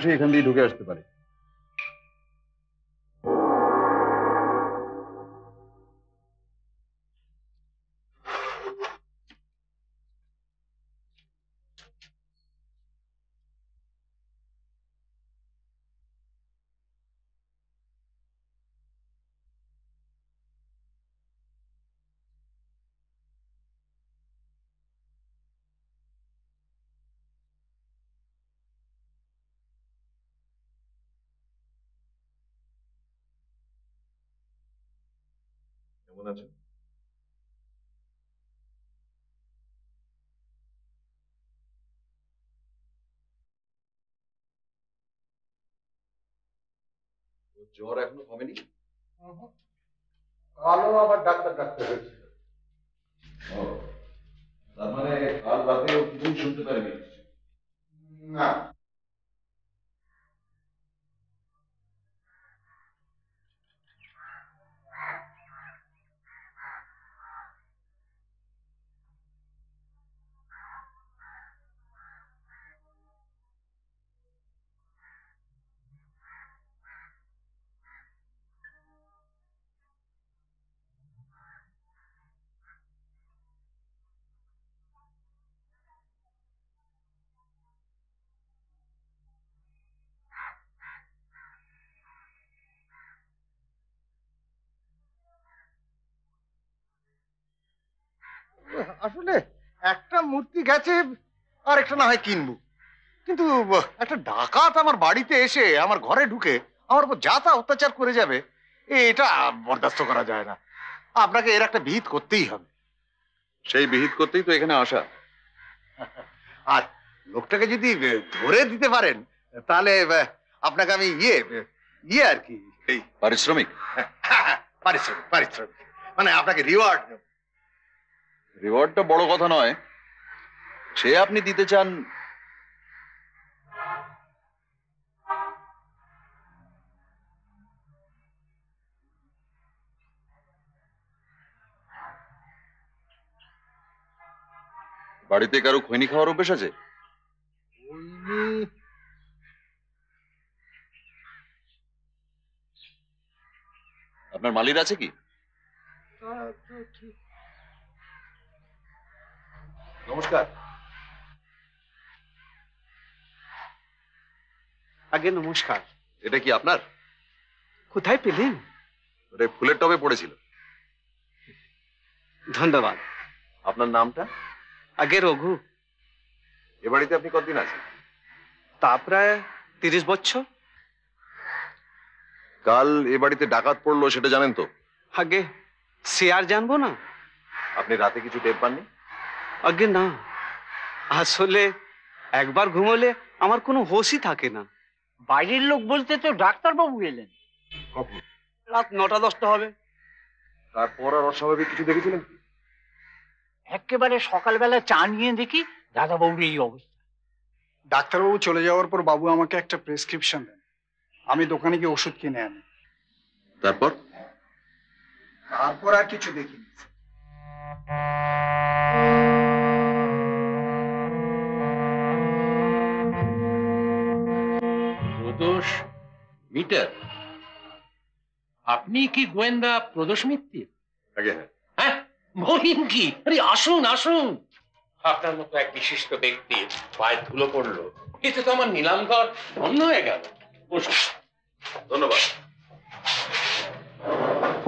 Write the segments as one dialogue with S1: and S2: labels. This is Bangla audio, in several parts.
S1: অনায়াসে এখান দিয়ে ঢুকে আসতে পারে। কেমন আছেন? জ্বর এখনও কমেনি?
S2: কালও আবার ডাক্তার ডাক্তার হয়েছিল।
S1: ও, তার মানে কাল রাতে ও কিছুই শুনতে পারেনি?
S2: না। আসলে একটা মূর্তি গেছে আর একটা না হয় কিনবো। কিন্তু একটা ডাকাত আমার বাড়িতে এসে আমার ঘরে ঢুকে আমার উপর যা তা অত্যাচার করে যাবে এটা বরদাস্ত করা যায় না। আপনাকে এর একটা বিহিত করতেই হবে।
S1: সেই বিহিত করতেই তো এখানে আসা।
S2: আর লোকটাকে যদি ধরে দিতে পারেন তাহলে আপনাকে আমি ইয়ে ইয়ে আর কি এই
S1: পারিশ্রমিক?
S2: পারিশ্রমিক পারিশ্রমিক। মানে আপনাকে রিওয়ার্ড
S1: রিওয়ার্ডটা বড় কথা নয়। সে আপনি দিতে চান বাড়িতে কারও খৈনি খাওয়ার অভ্যেস আছে? আপনার মালির আছে কি? নমস্কার।
S3: আগে নমস্কার।
S1: এটা কি আপনার?
S3: কোথায় পেলেন?
S1: ওটা ফুলের টবে পড়েছিল।
S3: ধন্যবাদ।
S1: আপনার নামটা?
S3: আগে রঘু।
S1: এ বাড়িতে আপনি কতদিন আছেন?
S3: তা প্রায় তিরিশ বছর।
S1: কাল এ বাড়িতে ডাকাত পড়ল সেটা জানেন তো?
S3: আগে সে আর জানব না।
S1: আপনি রাতে কিছু টের পাননি?
S3: আগে না। আসলে একবার ঘুমোলে আমার কোনো হোশই থাকে না।
S4: বাইরের লোক বলতে তো ডাক্তারবাবু এলেন।
S1: কখন?
S3: রাত নটা দশটা হবে।
S1: তারপর আর অস্বাভাবিক কিছু দেখেছিলেন
S4: একেবারে সকালবেলা চা নিয়ে দেখি দাদাবাবুর এই অবস্থা।
S5: ডাক্তারবাবু চলে যাওয়ার পর বাবু আমাকে একটা প্রেসক্রিপশন দেন। আমি দোকানে গিয়ে ওষুধ কিনে আনি।
S1: তারপর?
S5: তারপর আর কিছু দেখিনি।
S6: প্রদোষ মিটার। আপনি কি গোয়েন্দা প্রদোষ মিত্তির?
S1: আগে হ্যাঁ।
S6: হ্যাঁ কি? আরে আসুন আসুন। আপনার মতো এক বিশিষ্ট ব্যক্তির পায়ে ধুলো পড়ল। এতে তো আমার নিলামঘর বন্ধ হয়ে গেল।
S1: ধন্যবাদ।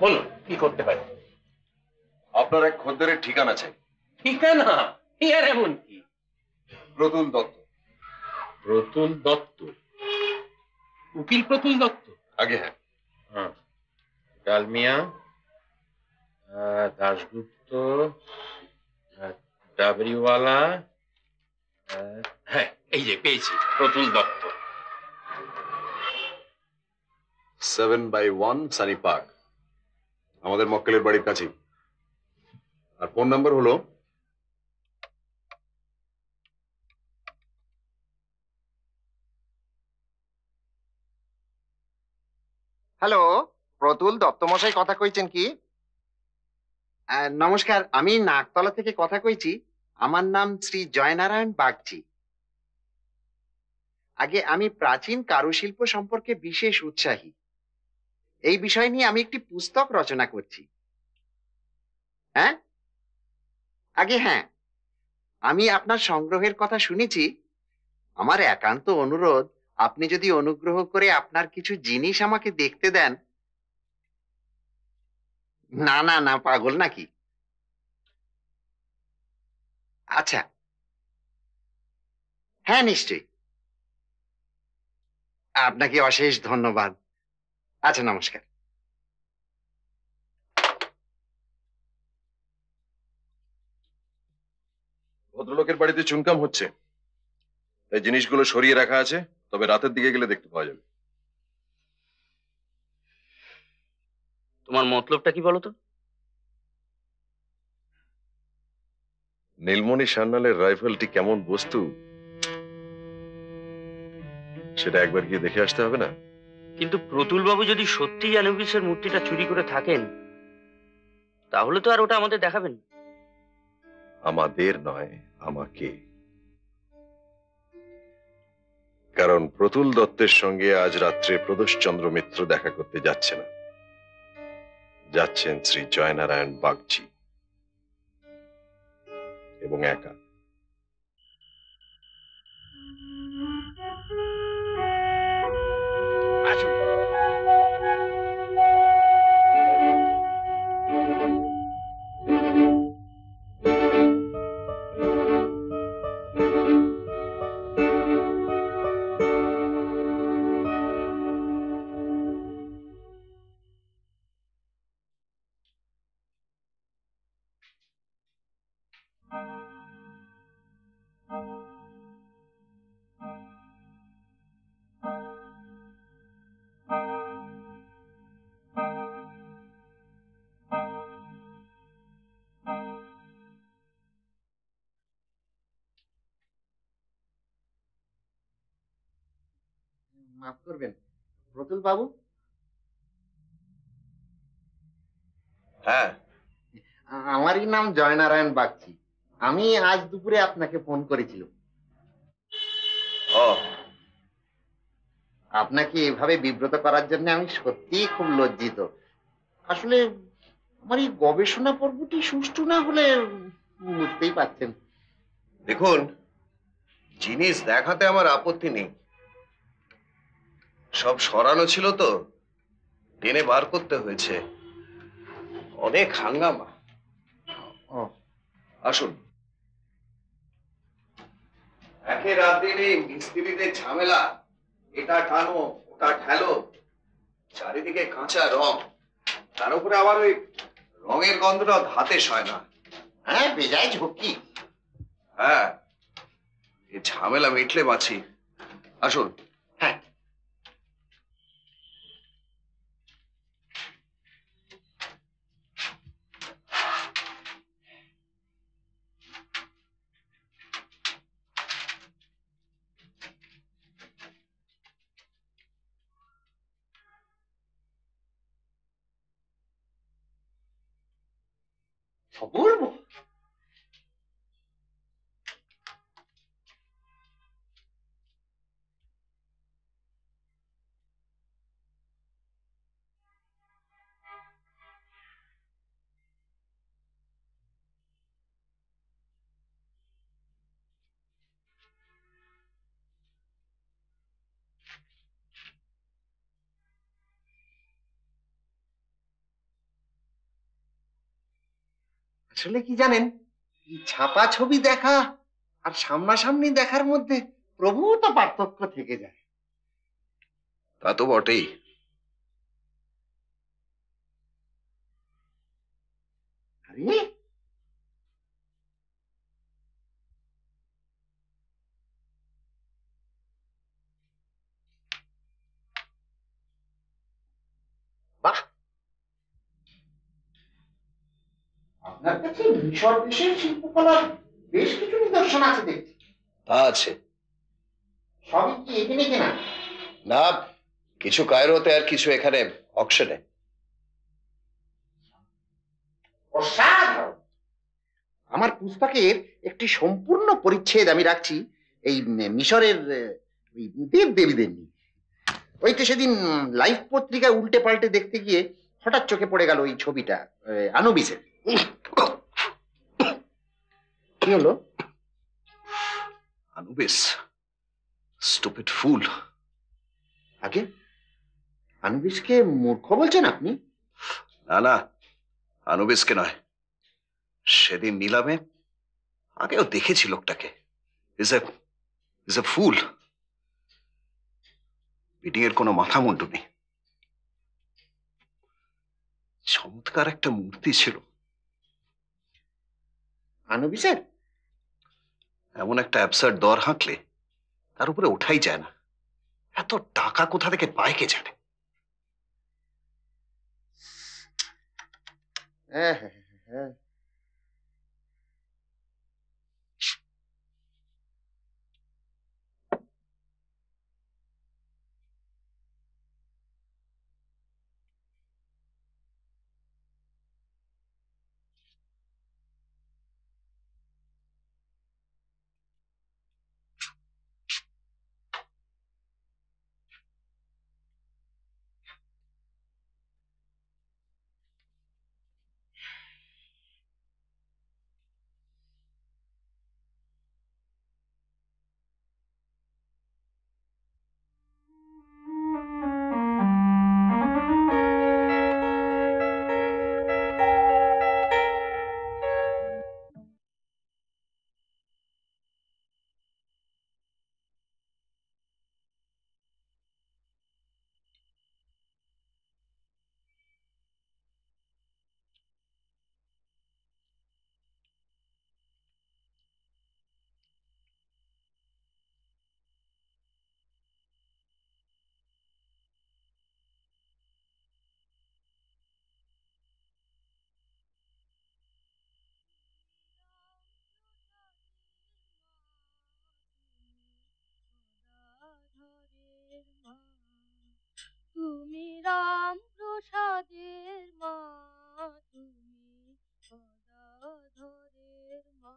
S6: বলুন কি করতে পারি?
S1: আপনার এক খদ্দেরের ঠিকানা চাই।
S6: ঠিকানা? এমন কি?
S1: প্রতুল দত্ত।
S6: প্রতুল দত্ত? উকিল প্রতুল দত্ত।
S1: আগে হ্যাঁ।
S6: হ্যাঁ ডালমিয়া দাশগুপ্ত ডাবরিওয়ালা হ্যাঁ এই যে পেয়েছি Pratul Dutta.
S1: Seven by one Sunny Park. আমাদের মক্কেলের বাড়ির কাছেই। আর ফোন নাম্বার হলো
S2: হ্যালো, প্রতুল দত্তমশাই কথা কইছেন কি?
S7: নমস্কার, আমি নাকতলা থেকে কথা কইছি। আমার নাম শ্রী জয়নারায়ণ বাগচি। আগে আমি প্রাচীন কারুশিল্প সম্পর্কে বিশেষ উৎসাহী। এই বিষয় নিয়ে আমি একটি পুস্তক রচনা করছি। হ্যাঁ? আগে হ্যাঁ আমি আপনার সংগ্রহের কথা শুনেছি। আমার একান্ত অনুরোধ আপনি যদি অনুগ্রহ করে আপনার কিছু জিনিস আমাকে দেখতে দেন। না না না, পাগল নাকি? আচ্ছা। হ্যাঁ নিশ্চয়ই। আপনাকে অশেষ ধন্যবাদ। আচ্ছা নমস্কার।
S1: ভদ্রলোকের বাড়িতে চুনকাম হচ্ছে। তাই জিনিসগুলো সরিয়ে রাখা আছে। তবে রাতের দিকে গেলে দেখতে পাওয়া যাবে।
S3: তোমার মতলবটা কি বলো তো?
S1: নীলমণি সান্যালের রাইফেলটি কেমন বস্তু? সেটা একবার গিয়ে দেখে আসতে হবে না?
S3: কিন্তু প্রতুল বাবু যদি সত্যি অ্যানুবিসের মূর্তিটা চুরি করে থাকেন তাহলে তো আর ওটা আমাদের দেখাবেন।
S1: আমাদের নয় আমাকে। কারণ প্রতুল দত্তের সঙ্গে আজ রাত্রে প্রদোষচন্দ্র মিত্র দেখা করতে যাচ্ছে না। যাচ্ছেন শ্রী জয়নারায়ণ বাগচি। এবং একা।
S7: আসুন। মাফ করবেন। প্রতুল বাবু?
S1: হ্যাঁ।
S7: আমারই নাম জয়নারায়ণ বাগচি। আমি আজ দুপুরে আপনাকে ফোন করেছিলাম।
S1: ও।
S7: আপনাকে এভাবে বিব্রত করার জন্য আমি সত্যিই খুব লজ্জিত। আসলে আমার এই গবেষণা পর্বটি সুষ্ঠু না হলে বুঝতেই পারছেন।
S1: দেখুন জিনিস দেখাতে আমার আপত্তি নেই। সব সরানো ছিল তো। টেনে বার করতে হয়েছে। অনেক হাঙ্গামা। আসুন। একে রাত দিনে মিস্ত্রিদের ঝামেলা। এটা টানো ওটা ঠেলো চারিদিকে কাঁচা রং। তার উপরে আবার ওই রঙের গন্ধটা হাতে সয় না।
S7: হ্যাঁ বেজায় ঝক্কি।
S1: হ্যাঁ এই ঝামেলা মিটলে বাঁচি আসুন।
S7: হ্যাঁ। 我不是不 আসলে কি জানেন? ছাপা ছবি দেখা আর সামনাসামনি দেখার মধ্যে প্রভূত পার্থক্য থেকে যায়।
S1: তা তো বটেই।
S7: আরে আপনার কাছে মিশর দেশের শিল্পকলার বেশ কিছু নিদর্শন আছে দেখছি।
S1: তা আছে।
S7: সবই কি এখানে কেনা?
S1: না কিছু কায়রোতে আর কিছু এখানে অকশনে।
S6: অসাধারণ!
S7: আমার পুস্তকের একটি সম্পূর্ণ পরিচ্ছেদ আমি রাখছি এই মিশরের দেব দেবীদের নিয়ে। ওই তো সেদিন লাইফ পত্রিকায় উল্টে পাল্টে দেখতে গিয়ে হঠাৎ চোখে পড়ে গেল ওই ছবিটা আনুবিসের। কি হলো?
S1: আনুবিস স্টুপিড ফুল
S7: আগে? আনুবিসকে মূর্খ বলছেন আপনি?
S1: না না আনুবিসকে নয়। সেদিন নিলামে আগেও দেখেছি লোকটাকে। Is a is a fool meeting এর কোনো মাথা মুন্ডু নেই। চমৎকার একটা মূর্তি ছিল।
S7: আনুবিসের
S1: এমন একটা অ্যাবসার্ড দর হাঁকলে তার উপরে ওঠাই যায় না। এত টাকা কোথা থেকে পায় কে জানে?
S7: হ্যাঁ হ্যাঁ হ্যাঁ,
S8: তুমি রাম প্রসাদের মা তুমি ধরের মা।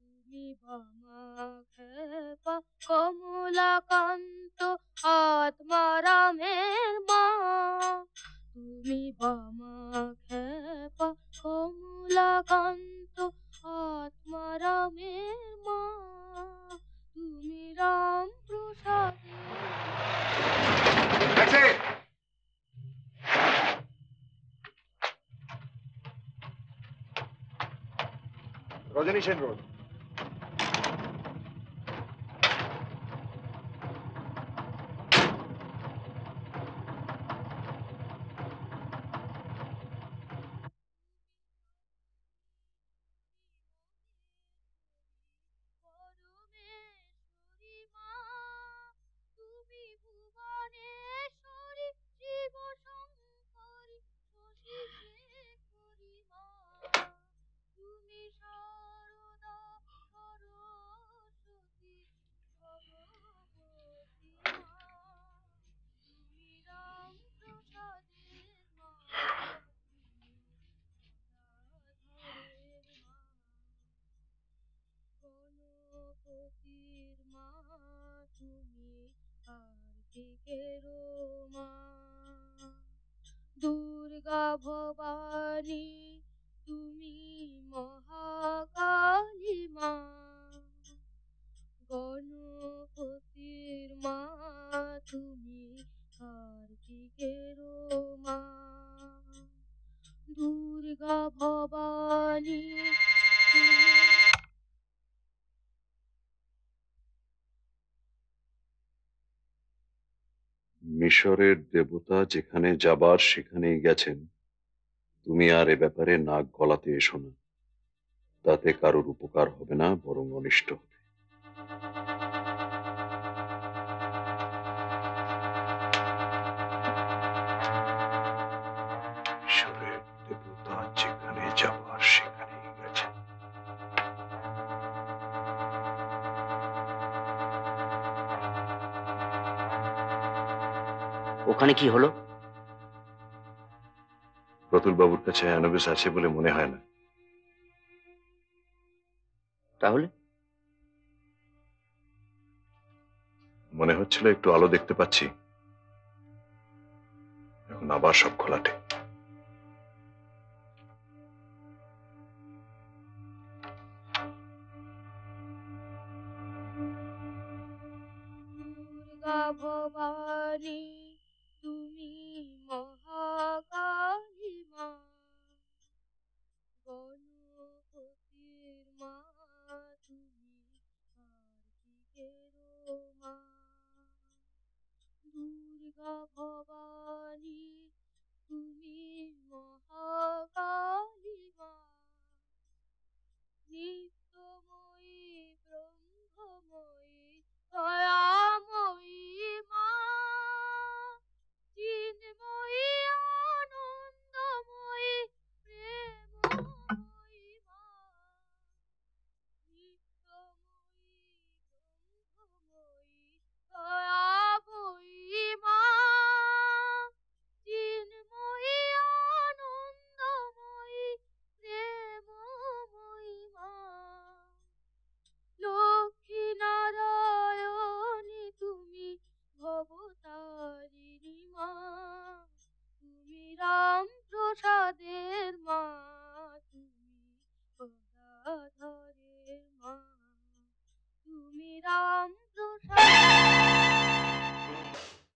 S8: তুমি বামা খেপা কমলাকান্ত আত্মারামের Rajani Road. কার্তিকের মা। দুর্গা ভবানী তুমি মহাকালী
S9: মিশরের দেবতা যেখানে যাবার সেখানেই গেছেন, তুমি আর এ ব্যাপারে নাক গলাতে এসো না। তাতে কারোর উপকার হবে না, বরং অনিষ্ট হবে।
S3: ওখানে কি হলো?
S9: রতুল বাবুর কাছে অ্যানোবিস আছে বলে মনে হয় না।
S3: তাহলে?
S9: মনে হচ্ছিল একটু আলো দেখতে পাচ্ছি। এখন আবার সব খোলাটে।
S8: ভবানী তুমি মহাকালী মা নিত্যময়ী ব্রহ্মময়ী